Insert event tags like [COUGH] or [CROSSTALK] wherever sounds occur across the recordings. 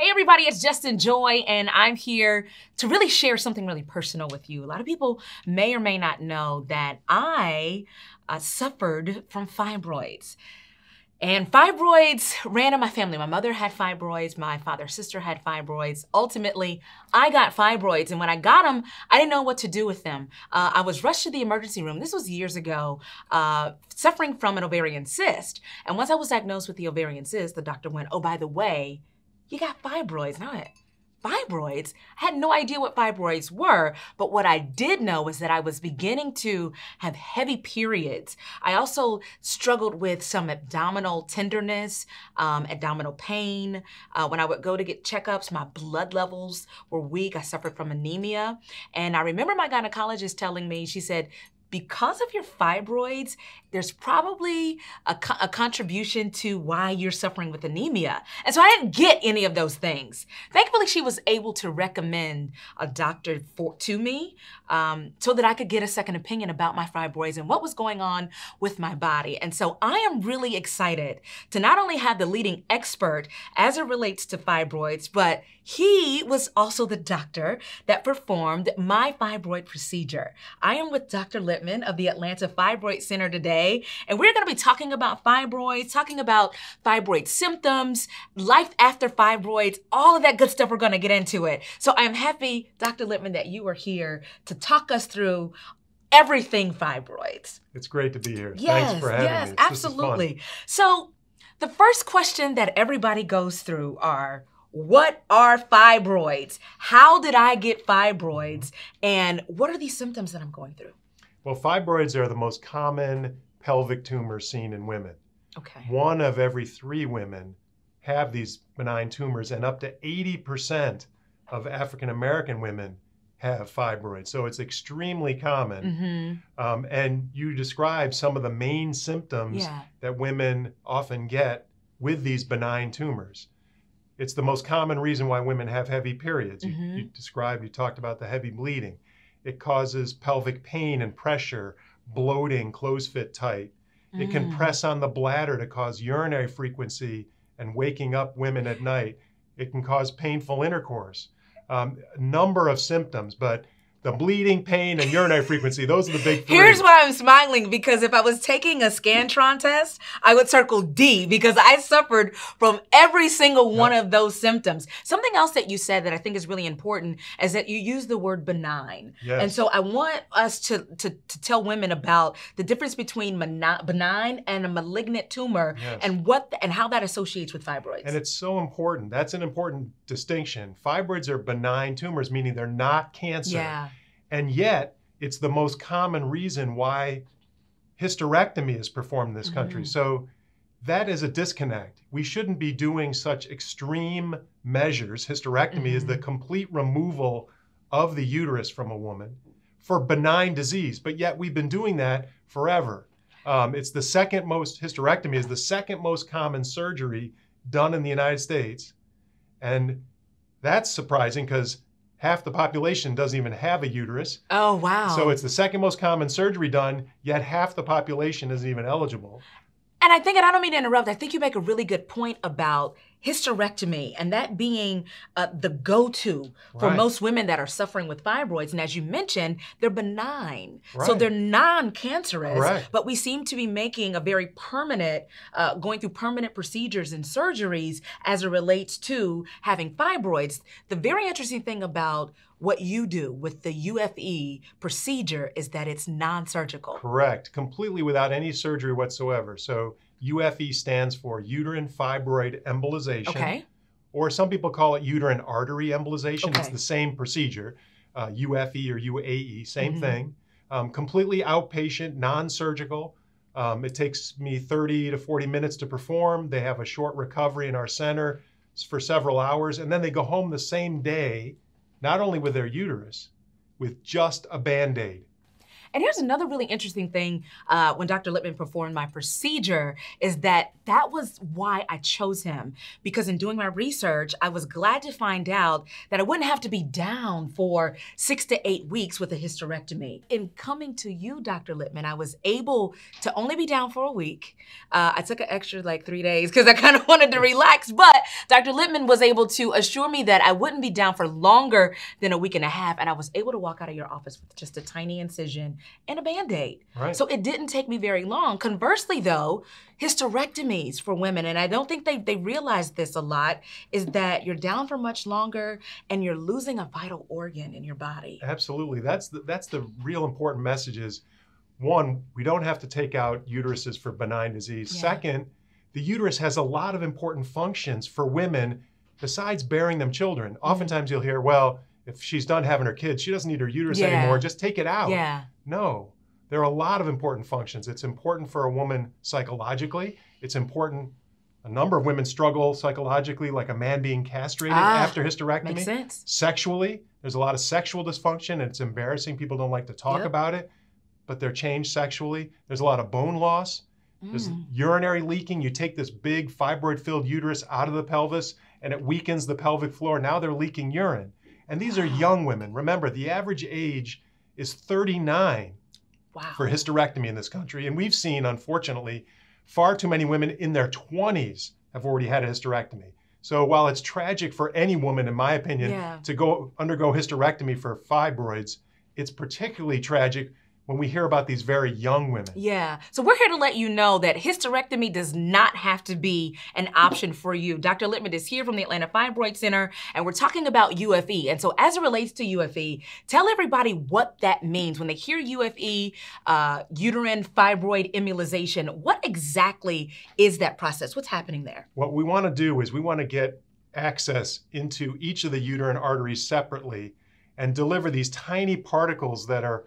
Hey, everybody, it's Justin Joy, and I'm here to really share something really personal with you. A lot of people may or may not know that I uh, suffered from fibroids. And fibroids ran in my family. My mother had fibroids, my father's sister had fibroids. Ultimately, I got fibroids, and when I got them, I didn't know what to do with them. Uh, I was rushed to the emergency room. This was years ago, uh, suffering from an ovarian cyst. And once I was diagnosed with the ovarian cyst, the doctor went, Oh, by the way, you got fibroids. Now, I, fibroids? I had no idea what fibroids were, but what I did know was that I was beginning to have heavy periods. I also struggled with some abdominal tenderness, um, abdominal pain. Uh, when I would go to get checkups, my blood levels were weak. I suffered from anemia. And I remember my gynecologist telling me, she said, because of your fibroids, there's probably a, co- a, contribution to why you're suffering with anemia. And so I didn't get any of those things. Thankfully, she was able to recommend a doctor for, to me um, so that I could get a second opinion about my fibroids and what was going on with my body. And so I am really excited to not only have the leading expert as it relates to fibroids, but he was also the doctor that performed my fibroid procedure. I am with Dr. Of the Atlanta Fibroid Center today, and we're going to be talking about fibroids, talking about fibroid symptoms, life after fibroids, all of that good stuff. We're going to get into it. So I'm happy, Dr. Lipman, that you are here to talk us through everything fibroids. It's great to be here. Yes, Thanks for having yes, me. Yes, absolutely. So the first question that everybody goes through are what are fibroids? How did I get fibroids? And what are these symptoms that I'm going through? Well, fibroids are the most common pelvic tumors seen in women. Okay. One of every three women have these benign tumors, and up to 80% of African American women have fibroids. So it's extremely common. Mm-hmm. Um, and you describe some of the main symptoms Yeah. that women often get with these benign tumors. It's the most common reason why women have heavy periods. You, Mhm. you described, you talked about the heavy bleeding. It causes pelvic pain and pressure, bloating, clothes fit tight. It can Mm. press on the bladder to cause urinary frequency and waking up women at night. It can cause painful intercourse. Um, a number of symptoms, but the bleeding, pain, and urinary frequency, those are the big three. Here's why I'm smiling because if I was taking a Scantron test, I would circle D because I suffered from every single one of those symptoms. Something else that you said that I think is really important is that you use the word benign. Yes. And so I want us to, to, to tell women about the difference between benign and a malignant tumor Yes. and what and how that associates with fibroids. And it's so important. That's an important distinction. Fibroids are benign tumors, meaning they're not cancer. yeah. And yet, it's the most common reason why hysterectomy is performed in this country. Mhm. So that is a disconnect. We shouldn't be doing such extreme measures. Hysterectomy is the complete removal of the uterus from a woman for benign disease, but yet we've been doing that forever. Um, it's the second most, hysterectomy is the second most common surgery done in the United States. And that's surprising because half the population doesn't even have a uterus. Oh wow. So it's the second most common surgery done, yet half the population isn't even eligible. And I think, and I don't mean to interrupt, I think you make a really good point about hysterectomy and that being uh, the go to for most women that are suffering with fibroids. And as you mentioned, they're benign. So they're non cancerous, Correct. but we seem to be making a very permanent, uh, going through permanent procedures and surgeries as it relates to having fibroids. The very interesting thing about what you do with the UFE procedure is that it's non surgical. Correct. Completely without any surgery whatsoever. So UFE stands for uterine fibroid embolization. Okay. Or some people call it uterine artery embolization. It's the same procedure, uh, UFE or UAE, same Mhm. thing. Um, completely outpatient, non surgical. Um, it takes me 30 to 40 minutes to perform. They have a short recovery in our center for several hours, and then they go home the same day, not only with their uterus, with just a band aid. And here's another really interesting thing uh, when Dr. Lipman performed my procedure is that that was why I chose him. Because in doing my research, I was glad to find out that I wouldn't have to be down for six to eight weeks with a hysterectomy. In coming to you, Dr. Lipman, I was able to only be down for a week. Uh, I took an extra like three days because I kind of wanted to relax, but Dr. Lipman was able to assure me that I wouldn't be down for longer than a week and a half, and I was able to walk out of your office with just a tiny incision and a band aid. Right. So it didn't take me very long. Conversely, though, hysterectomies for women, and I don't think they, they realize this a lot, is that you're down for much longer and you're losing a vital organ in your body. Absolutely. That's the, that's the real important message is one, we don't have to take out uteruses for benign disease. Yeah. Second, the uterus has a lot of important functions for women besides bearing them children. Mm-hmm. Oftentimes you'll hear, well, if she's done having her kids, she doesn't need her uterus Yeah. anymore, just take it out. Yeah. No, there are a lot of important functions. It's important for a woman psychologically. It's important. A number of women struggle psychologically, like a man being castrated Ah, after hysterectomy. Makes sense. Sexually, there's a lot of sexual dysfunction, and it's embarrassing. People don't like to talk Yep. about it, but they're changed sexually. There's a lot of bone loss. There's Mm. urinary leaking. You take this big fibroid filled uterus out of the pelvis, and it weakens the pelvic floor. Now they're leaking urine. And these are young women. Remember, the average age is 39 Wow. for hysterectomy in this country. And we've seen, unfortunately, far too many women in their 20s have already had a hysterectomy. So while it's tragic for any woman, in my opinion, Yeah. to go undergo hysterectomy for fibroids, it's particularly tragic when we hear about these very young women. Yeah. So we're here to let you know that hysterectomy does not have to be an option for you. Dr. Lipman is here from the Atlanta Fibroid Center, and we're talking about UFE. And so, as it relates to UFE, tell everybody what that means. When they hear UFE, uh, uterine fibroid embolization, what exactly is that process? What's happening there? What we want to do is we want to get access into each of the uterine arteries separately and deliver these tiny particles that are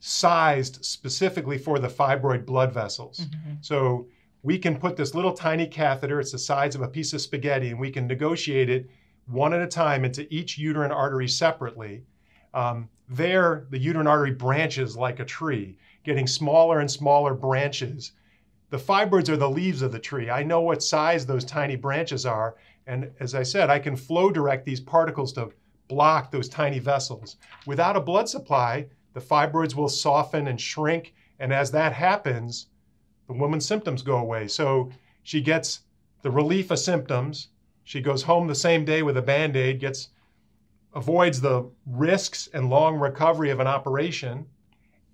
sized specifically for the fibroid blood vessels. So we can put this little tiny catheter, it's the size of a piece of spaghetti, and we can negotiate it one at a time into each uterine artery separately. Um, there, the uterine artery branches like a tree, getting smaller and smaller branches. The fibroids are the leaves of the tree. I know what size those tiny branches are. And as I said, I can flow direct these particles to block those tiny vessels. Without a blood supply, the fibroids will soften and shrink. And as that happens, the woman's symptoms go away. So she gets the relief of symptoms. She goes home the same day with a band aid, gets avoids the risks and long recovery of an operation,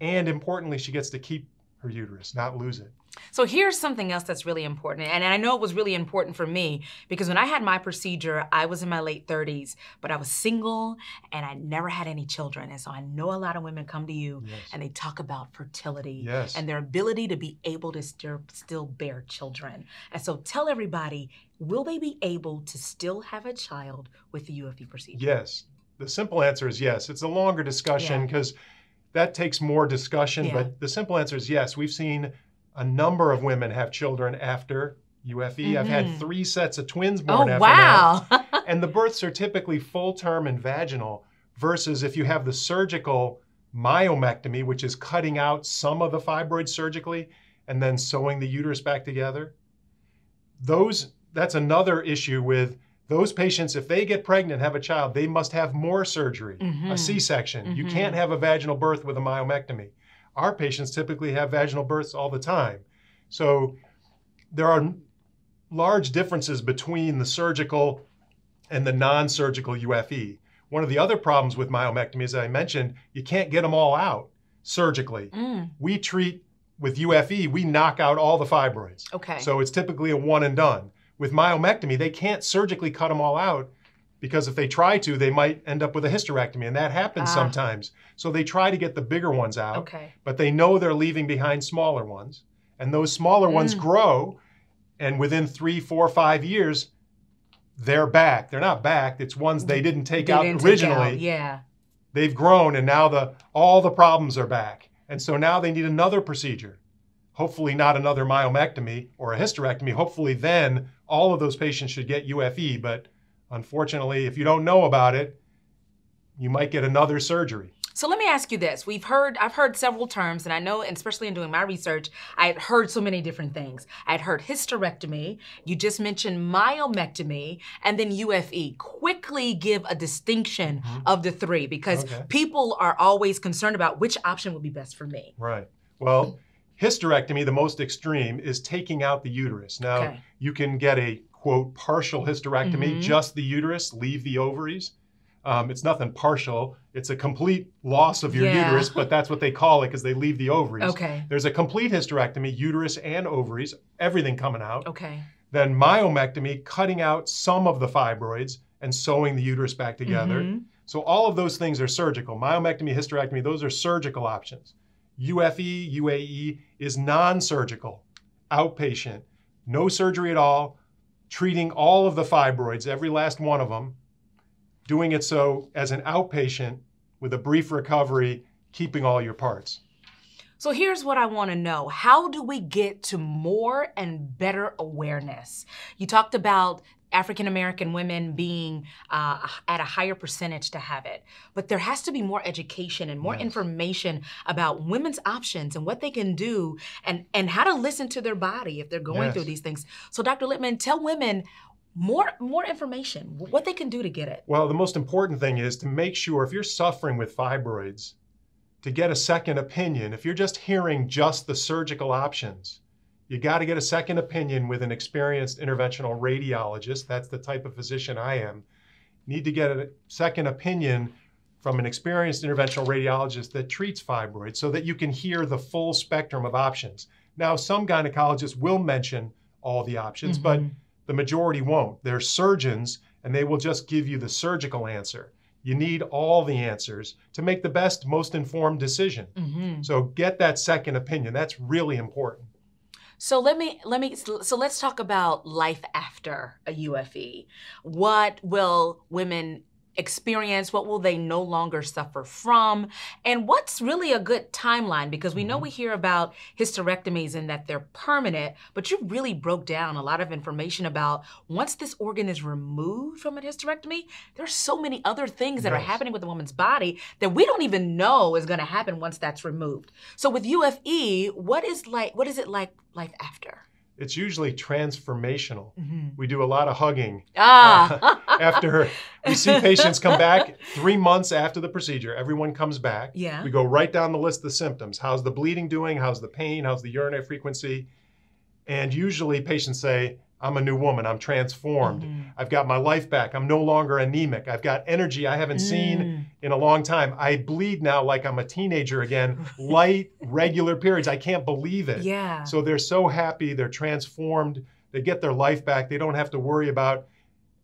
and importantly, she gets to keep her uterus, not lose it. So here's something else that's really important. And I know it was really important for me because when I had my procedure, I was in my late 30s, but I was single and I never had any children. And so I know a lot of women come to you Yes. and they talk about fertility Yes. and their ability to be able to still, still bear children. And so tell everybody, will they be able to still have a child with the UFE procedure? Yes. The simple answer is yes. It's a longer discussion Yeah. That takes more discussion, Yeah. but the simple answer is yes. We've seen a number of women have children after UFE. I've had Mhm. three sets of twins Oh, born after that. wow. [LAUGHS] [LAUGHS] And the births are typically full term and vaginal versus if you have the surgical myomectomy, which is cutting out some of the fibroids surgically and then sewing the uterus back together. Those that's another issue with those patients if they get pregnant have a child, they must have more surgery, a Mhm. C-section. You Mhm. can't have a vaginal birth with a myomectomy. Our patients typically have vaginal births all the time. So there are large differences between the surgical and the non-surgical UFE. One of the other problems with myomectomy, as I mentioned, you can't get them all out surgically. Mm, We treat with UFE, we knock out all the fibroids. okay. So it's typically a one and done. With myomectomy, they can't surgically cut them all out because if they try to, they might end up with a hysterectomy, and that happens Ah. sometimes. So they try to get the bigger ones out, okay. but they know they're leaving behind smaller ones. And those smaller ones Mm. grow, and within three, four, five years, they're back. They're not back. It's ones they didn't take They out didn't take originally. out, Yeah. They've grown, and now the all the problems are back. And so now they need another procedure. Hopefully, not another myomectomy or a hysterectomy. Hopefully, then all of those patients should get UFE. But unfortunately, if you don't know about it, you might get another surgery. So let me ask you this. We've heard, I've heard several terms, and I know, and especially in doing my research, I had heard so many different things. I had heard hysterectomy, you just mentioned myomectomy, and then UFE. Quickly give a distinction Mhm. of the three because Okay. people are always concerned about which option would be best for me. Right. Well, hysterectomy, the most extreme, is taking out the uterus. Now, Okay. you can get a quote partial hysterectomy, Mhm. just the uterus, leave the ovaries. Um, it's nothing partial. It's a complete loss of your Yeah. uterus, but that's what they call it because they leave the ovaries. Okay. There's a complete hysterectomy, uterus and ovaries, everything coming out. Okay. Then myomectomy, cutting out some of the fibroids and sewing the uterus back together. Mhm. So all of those things are surgical. Myomectomy, hysterectomy, those are surgical options. UFE, UAE is non-surgical, outpatient, no surgery at all, treating all of the fibroids, every last one of them, doing it so as an outpatient with a brief recovery, keeping all your parts. So here's what I want to know. How do we get to more and better awareness? You talked about African American women being uh, at a higher percentage to have it, but there has to be more education and more Yes. information about women's options and what they can do and, and how to listen to their body if they're going Yes. through these things. So, Dr. Lipman, tell women more more information, what they can do to get it. Well, the most important thing is to make sure if you're suffering with fibroids, to get a second opinion. If you're just hearing just the surgical options, you got to get a second opinion with an experienced interventional radiologist. That's the type of physician I am. Need to get a second opinion from an experienced interventional radiologist that treats fibroids so that you can hear the full spectrum of options. Now, some gynecologists will mention all the options, but Mhm. the majority won't. They're surgeons and they will just give you the surgical answer. You need all the answers to make the best, most informed decision. Mhm. So get that second opinion. That's really important. So let me let me so let's talk about life after a UFE. What will women experience? What will they no longer suffer from? And what's really a good timeline? Because we know Mhm. we hear about hysterectomies and that they're permanent, but you really broke down a lot of information about once this organ is removed from a hysterectomy, there's so many other things that are happening with the woman's body that we don't even know is going to happen once that's removed. So with UFE, what is like what is it like life after? It's usually transformational. We do a lot of hugging. Ah. [LAUGHS] After we see [LAUGHS] patients come back three months after the procedure, everyone comes back. yeah. We go right down the list of the symptoms. How's the bleeding doing? How's the pain? How's the urinary frequency? And usually patients say, I'm a new woman. I'm transformed. Mhm. I've got my life back. I'm no longer anemic. I've got energy I haven't seen Mm. in a long time. I bleed now like I'm a teenager again, [LAUGHS] light, regular periods. I can't believe it. Yeah. So they're so happy. They're transformed. They get their life back. They don't have to worry about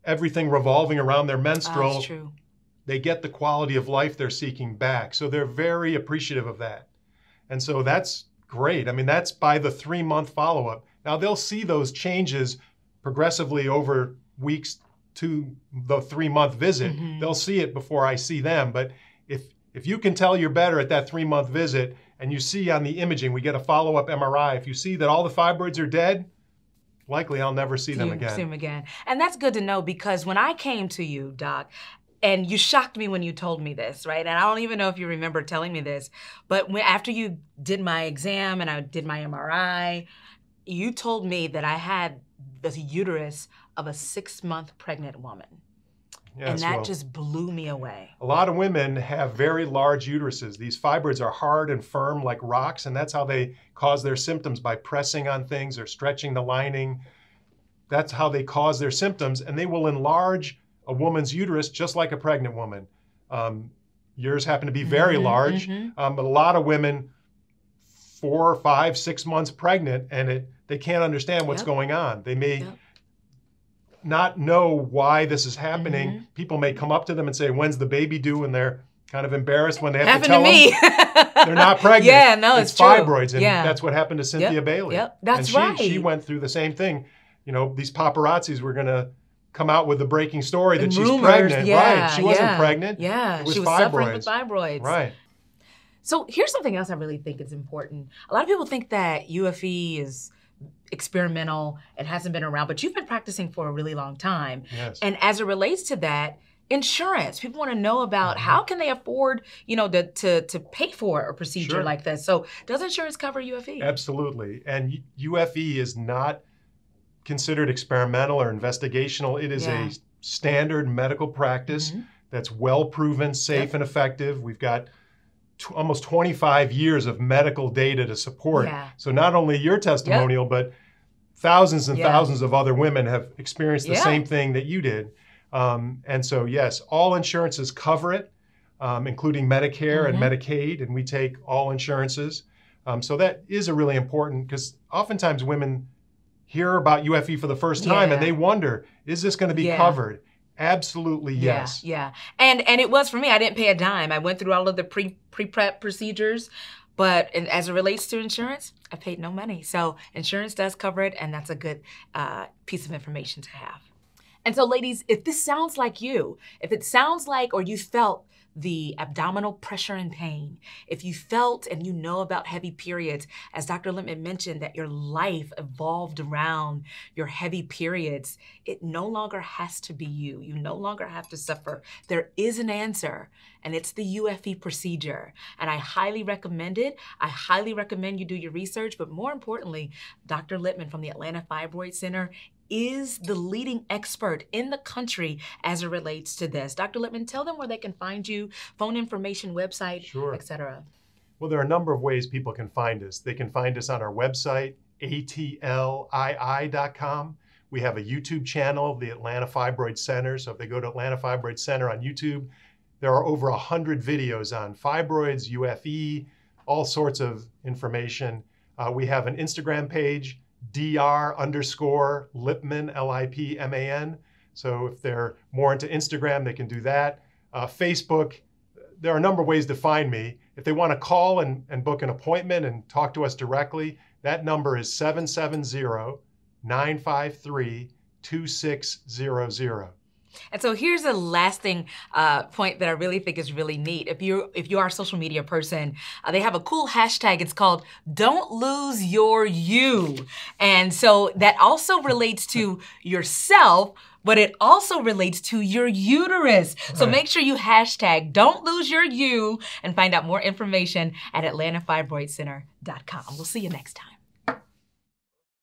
everything revolving around their menstrual. That's true. they get the quality of life they're seeking back. So they're very appreciative of that. And so that's great. I mean, that's by the three month follow up. Now they'll see those changes progressively over weeks to the three month visit. Mhm. They'll see it before I see them. But if if you can tell you're better at that three month visit and you see on the imaging, we get a follow up MRI, if you see that all the fibroids are dead, likely I'll never see them You again. See them again. And that's good to know because when I came to you, Doc, and you shocked me when you told me this, right? And I don't even know if you remember telling me this, but when, after you did my exam and I did my MRI, you told me that I had the uterus of a six month pregnant woman. and that well- just blew me away. A lot of women have very large uteruses. These fibroids are hard and firm like rocks, and that's how they cause their symptoms by pressing on things or stretching the lining. That's how they cause their symptoms, and they will enlarge a woman's uterus just like a pregnant woman. Um, yours happen to be very Mhm, large, mhm. um, but a lot of women, four, five, six months pregnant, and it they can't understand what's Yep. going on. They may Yep. not know why this is happening. Mhm. People may come up to them and say, "When's the baby due?" and they're kind of embarrassed when they have Happened to tell to me. them [LAUGHS] they're not pregnant. Yeah, no, it's, true. fibroids, and yeah. that's what happened to Cynthia Bailey. Yep, that's she, right. She went through the same thing. You know, these paparazzis were going to come out with the breaking story that And she's rumors, pregnant. yeah, right? She wasn't yeah, pregnant. Yeah, It was she was suffering with fibroids. fibroids. Right. So here's something else I really think is important. A lot of people think that UFE is experimental, it hasn't been around, but you've been practicing for a really long time. Yes. And as it relates to that, insurance. People want to know about Mhm. how can they afford, you know, to to, to pay for a procedure Sure. like this. So, does insurance cover? UFE? Absolutely. And UFE is not considered experimental or investigational. It is Yeah. a standard medical practice Mhm. that's well proven, safe, and effective. We've got t- almost 25 years of medical data to support. Yeah. So not only your testimonial, but thousands and Yeah. thousands of other women have experienced the Yeah. same thing that you did. Um, and so, yes, all insurances cover it, um, including Medicare and Mhm. Medicaid, and we take all insurances. Um, so that is a really important because oftentimes women hear about UFE for the first time Yeah. and they wonder, is this going to be covered? Absolutely yes. Yeah, yeah. And and it was for me. I didn't pay a dime. I went through all of the pre pre prep procedures, but as it relates to insurance, I paid no money. So insurance does cover it, and that's a good uh, piece of information to have. And so, ladies, if this sounds like you, if it sounds like or you felt the abdominal pressure and pain, if you felt and you know about heavy periods, as Dr. Lipman mentioned, that your life evolved around your heavy periods, it no longer has to be you. You no longer have to suffer. There is an answer, and it's the UFE procedure. And I highly recommend it. I highly recommend you do your research, but more importantly, Dr. Lipman from the Atlanta Fibroid Center is the leading expert in the country as it relates to this. Dr. Lipman, tell them where they can find you, phone information, website, Sure. etc. Well, there are a number of ways people can find us. They can find us on our website, atlii.com. We have a YouTube channel, the Atlanta Fibroid Center. So if they go to Atlanta Fibroid Center on YouTube, there are over 100 videos on fibroids, UFE, all sorts of information. Uh, we have an Instagram page, dr underscore Lipman, L I P M A N. So if they're more into Instagram, they can do that. Uh, Facebook, there are a number of ways to find me. If they want to call and, and book an appointment and talk to us directly, that number is 770 953 2600. And so here's a lasting uh, point that I really think is really neat. If you if you are a social media person, uh, they have a cool hashtag. It's called "Don't Lose Your You," and so that also relates to yourself. But it also relates to your uterus. So Right. make sure you hashtag don't lose your you and find out more information at AtlantaFibroidCenter.com. We'll see you next time.